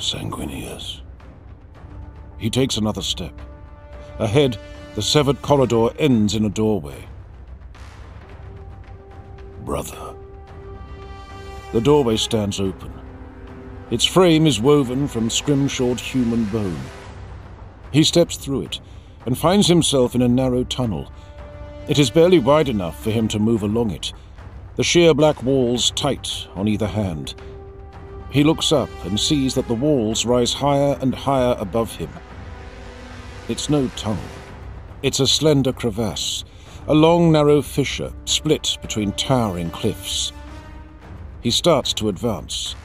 Sanguinius. He takes another step. Ahead, the severed corridor ends in a doorway. Brother. The doorway stands open. Its frame is woven from scrimshawed human bone. He steps through it and finds himself in a narrow tunnel. It is barely wide enough for him to move along it, the sheer black walls tight on either hand. He looks up and sees that the walls rise higher and higher above him. It's no tunnel. It's a slender crevasse, a long, narrow fissure split between towering cliffs. He starts to advance.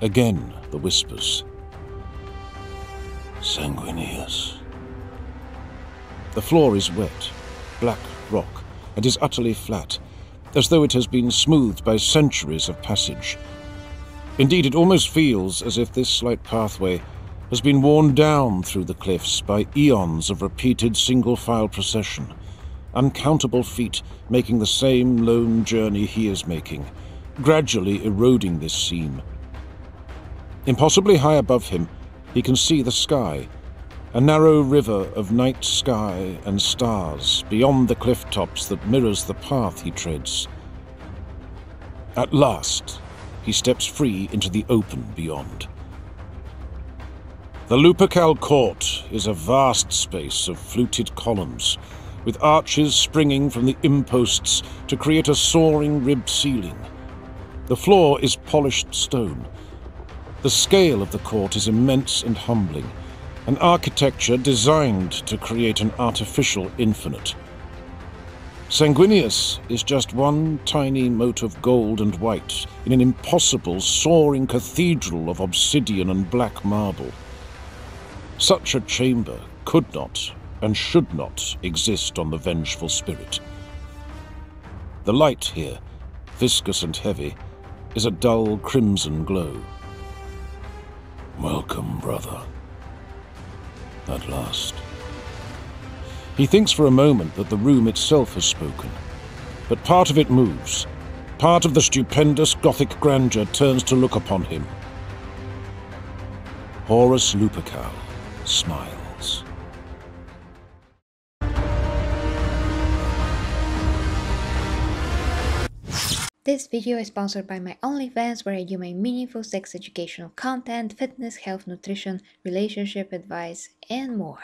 Again, the whispers. Sanguinius. The floor is wet, black rock, and is utterly flat, as though it has been smoothed by centuries of passage. Indeed, it almost feels as if this slight pathway has been worn down through the cliffs by eons of repeated single-file procession, uncountable feet making the same lone journey he is making, gradually eroding this seam. Impossibly high above him, he can see the sky, a narrow river of night sky and stars beyond the cliff tops that mirrors the path he treads. At last, he steps free into the open beyond. The Lupercal Court is a vast space of fluted columns, with arches springing from the imposts to create a soaring ribbed ceiling. The floor is polished stone. The scale of the court is immense and humbling, an architecture designed to create an artificial infinite. Sanguinius is just one tiny mote of gold and white in an impossible, soaring cathedral of obsidian and black marble. Such a chamber could not and should not exist on the Vengeful Spirit. The light here, viscous and heavy, is a dull crimson glow. Welcome, brother. At last. He thinks for a moment that the room itself has spoken, but part of it moves. Part of the stupendous Gothic grandeur turns to look upon him. Horus Lupercal smiles. This video is sponsored by my OnlyFans where I do my meaningful sex educational content, fitness, health, nutrition, relationship advice, and more.